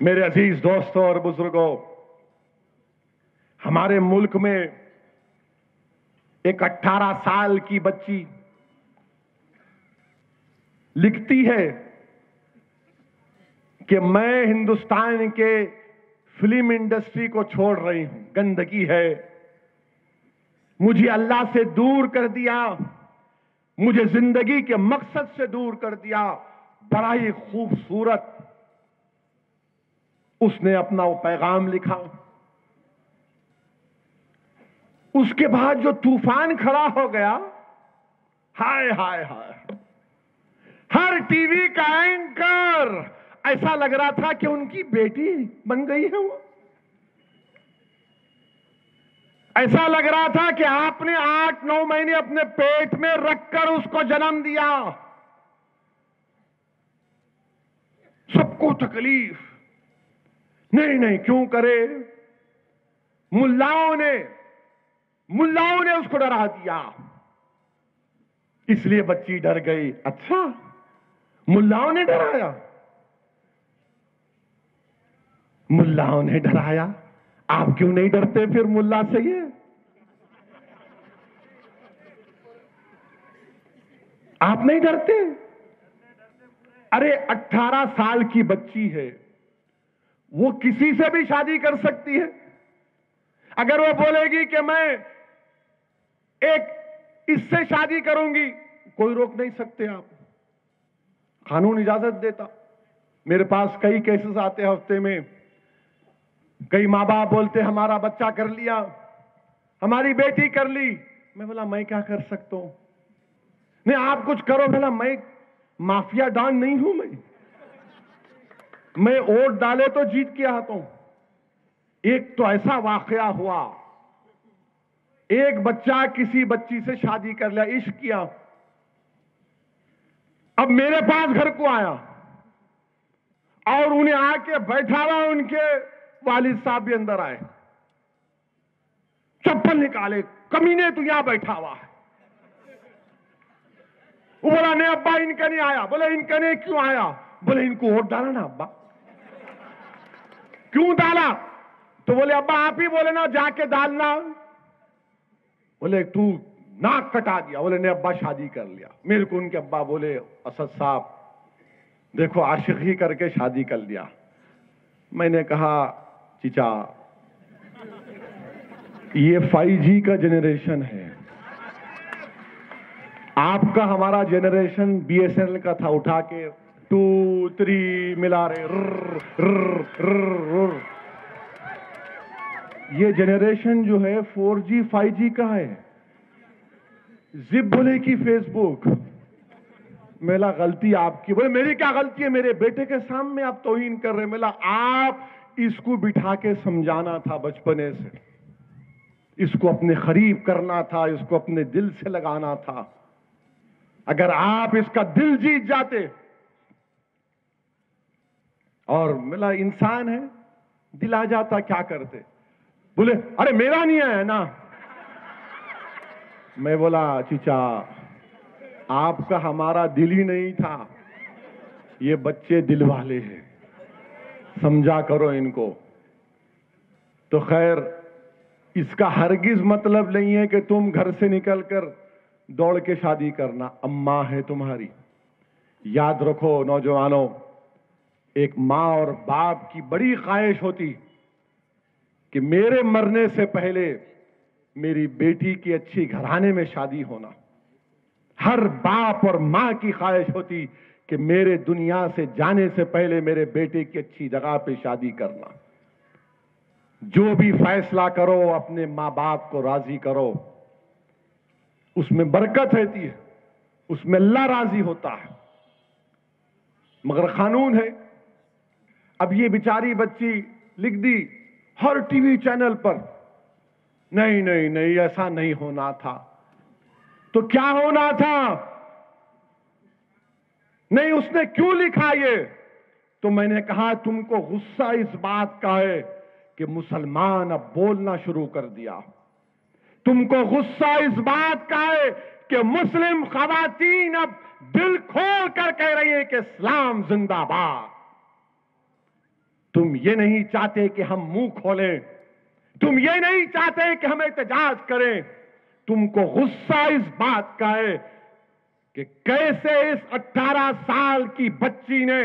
میرے عزیز دوستوں اور بزرگوں، ہمارے ملک میں ایک اٹھارہ سال کی بچی لکھتی ہے کہ میں ہندوستان کے فلم انڈسٹری کو چھوڑ رہی ہوں، گندگی ہے۔ مجھے اللہ سے دور کر دیا، مجھے زندگی کے مقصد سے دور کر دیا۔ بڑا ہی خوبصورت اس نے اپنا وہ پیغام لکھا۔ اس کے بعد جو طوفان کھڑا ہو گیا، ہائے ہائے ہائے۔ ہر ٹی وی کا اینکر ایسا لگ رہا تھا کہ ان کی بیٹی بن گئی ہے وہ۔ ایسا لگ رہا تھا کہ آپ نے آٹھ نو مہینے اپنے پیٹ میں رکھ کر اس کو جنم دیا۔ سب کو تکلیف۔ نہیں نہیں، کیوں کرے؟ ملاؤں نے ملاؤں نے اس کو ڈرا دیا۔ اس لیے بچی ڈر گئی۔ اچھا ملاؤں نے ڈرایا۔ ملاؤں نے ڈرایا۔ آپ کیوں نہیں ڈرتے پھر ملا سے یہ؟ آپ نہیں ڈرتے؟ ارے، اٹھارہ سال کی بچی ہے۔ وہ کسی سے بھی شادی کر سکتی ہے؟ اگر وہ بولے گی کہ میں ایک اس سے شادی کروں گی، کوئی روک نہیں سکتے آپ۔ قانون اجازت دیتا۔ میرے پاس کئی کیسز آتے ہفتے میں۔ کئی ماں باپ بولتے، ہمارا بچہ کر لیا، ہماری بیٹی کر لی۔ میں بولا، میں کیا کر سکتا ہوں؟ نہیں، آپ کچھ کرو۔ بولا، میں مافیا ڈان نہیں ہوں میں۔ میں ووٹ ڈالے تو جیت کے آتا ہوں۔ ایک تو ایسا واقعہ ہوا۔ ایک بچہ کسی بچی سے شادی کر لیا، عشق کیا۔ اب میرے پاس گھر کو آیا۔ اور انہیں آ کے بیٹھا ہوا، ان کے والد صاحب بھی اندر آئے۔ چپل نکالے، کمینے تو یہاں بیٹھا ہوا ہے۔ وہ بولا، نہیں ابا، ان کا نہیں آیا۔ بولے، ان کا نہیں، کیوں آیا؟ بولے، ان کو ووٹ ڈالا نا، ابا۔ کیوں ڈالا؟ تو بولے، ابا آپ ہی بولے نا، جا کے ڈالنا۔ بولے، تو ناک کٹا دیا۔ بولے نے ابا شادی کر لیا۔ میرے کو ان کے ابا بولے، اسد صاحب، دیکھو عاشقی کر کے شادی کر لیا۔ میں نے کہا، چچا، یہ فائیو جی کا جنریشن ہے۔ آپ کا ہمارا generation B S N L کا تھا، اٹھا کے ٹو تھری ملا رہے یہ جنریشن جو ہے فور جی فائیو جی کا ہے۔ زپ بولے کی فیس بک میلا، غلطی آپ کی۔ بولے، میری کیا غلطی ہے؟ میرے بیٹے کے سامنے آپ توہین کر رہے میلا، آپ اس کو بٹھا کے سمجھانا تھا بچپنے سے۔ اس کو اپنے قریب کرنا تھا، اس کو اپنے دل سے لگانا تھا۔ اگر آپ اس کا دل جیت جاتے اور ملا انسان ہے، دل آ جاتا کیا کرتے؟ بولے، ارے میرا نہیں ہے نا؟ میں بولا، چچا، آپ کا ہمارا دل ہی نہیں تھا۔ یہ بچے دل والے ہیں۔ سمجھا کرو ان کو۔ تو خیر، اس کا ہرگز مطلب نہیں ہے کہ تم گھر سے نکل کر دوڑ کے شادی کرنا۔ اماں ہے تمہاری۔ یاد رکھو نوجوانوں ایک ماں اور باپ کی بڑی خواہش ہوتی کہ میرے مرنے سے پہلے میری بیٹی کی اچھی گھرانے میں شادی ہونا۔ ہر باپ اور ماں کی خواہش ہوتی کہ میرے دنیا سے جانے سے پہلے میرے بیٹے کی اچھی جگہ پہ شادی کرنا۔ جو بھی فیصلہ کرو، اپنے ماں باپ کو راضی کرو۔ اس میں برکت رہتی ہے، اس میں اللہ راضی ہوتا ہے۔ مگر قانون ہے اب یہ بیچاری بچی لکھ دی ہر ٹی وی چینل پر۔ نہیں نہیں نہیں، ایسا نہیں ہونا تھا۔ تو کیا ہونا تھا؟ نہیں، اس نے کیوں لکھا یہ؟ تو میں نے کہا، تم کو غصہ اس بات کا ہے کہ مسلمان اب بولنا شروع کر دیا۔ تم کو غصہ اس بات کا ہے کہ مسلم خواتین اب دل کھول کر کہہ رہی ہیں کہ اسلام زندہ باد۔ تم یہ نہیں چاہتے کہ ہم منہ کھولیں۔ تم یہ نہیں چاہتے کہ ہم احتجاج کریں۔ تم کو غصہ اس بات کا ہے کہ کیسے اس اٹھارہ سال کی بچی نے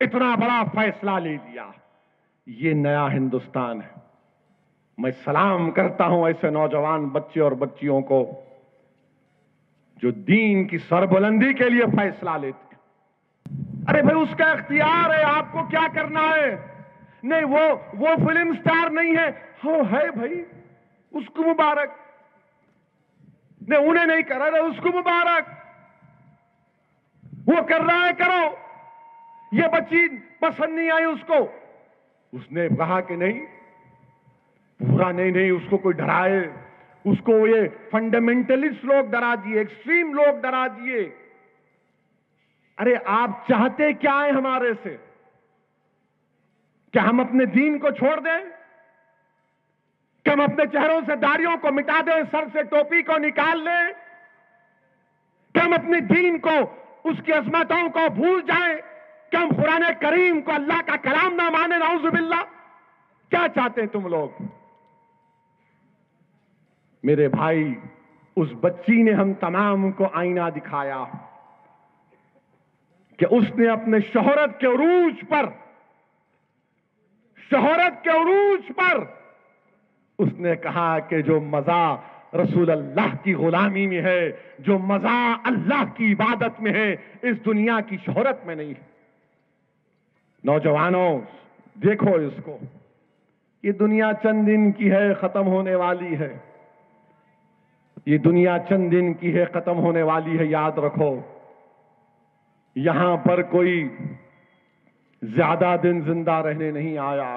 اتنا بڑا فیصلہ لے لیا۔ یہ نیا ہندوستان ہے۔ میں سلام کرتا ہوں ایسے نوجوان بچے اور بچیوں کو جو دین کی سربلندی کے لیے فیصلہ لیتے ارے بھائی، اس کا اختیار ہے، آپ کو کیا کرنا ہے؟ نہیں، وہ وہ فلم سٹار نہیں ہے۔ ہو ہے بھائی، اس کو مبارک۔ نہیں، انہیں نہیں کر رہا، اس کو مبارک۔ وہ کر رہا ہے، کرو۔ یہ بچی پسند نہیں آئی اس کو۔ اس نے کہا کہ نہیں، پورا نہیں نہیں، اس کو کوئی ڈرائے۔ اس کو یہ فنڈامنٹلسٹ لوگ ڈرا دیے ایکسٹریم لوگ ڈرا دیے۔ ارے آپ چاہتے کیا ہے ہمارے سے؟ کیا ہم اپنے دین کو چھوڑ دیں؟ کہ ہم اپنے چہروں سے داڑیوں کو مٹا دیں، سر سے ٹوپی کو نکال لیں؟ کہ ہم اپنے دین کو، اس کی عظمتوں کو بھول جائیں؟ کہ ہم قرآن کریم کو اللہ کا کلام نہ مانے نعوذ باللہ۔ کیا چاہتے ہیں تم لوگ؟ میرے بھائی، اس بچی نے ہم تمام کو آئینہ دکھایا۔ کہ اس نے اپنے شہرت کے عروج پر، شہرت کے عروج پر اس نے کہا کہ جو مزہ رسول اللہ کی غلامی میں ہے، جو مزہ اللہ کی عبادت میں ہے، اس دنیا کی شہرت میں نہیں ہے۔ نوجوانوں، دیکھو اس کو۔ یہ دنیا چند دن کی ہے، ختم ہونے والی ہے۔ یہ دنیا چند دن کی ہے، ختم ہونے والی ہے، یاد رکھو۔ یہاں پر کوئی زیادہ دن زندہ رہنے نہیں آیا۔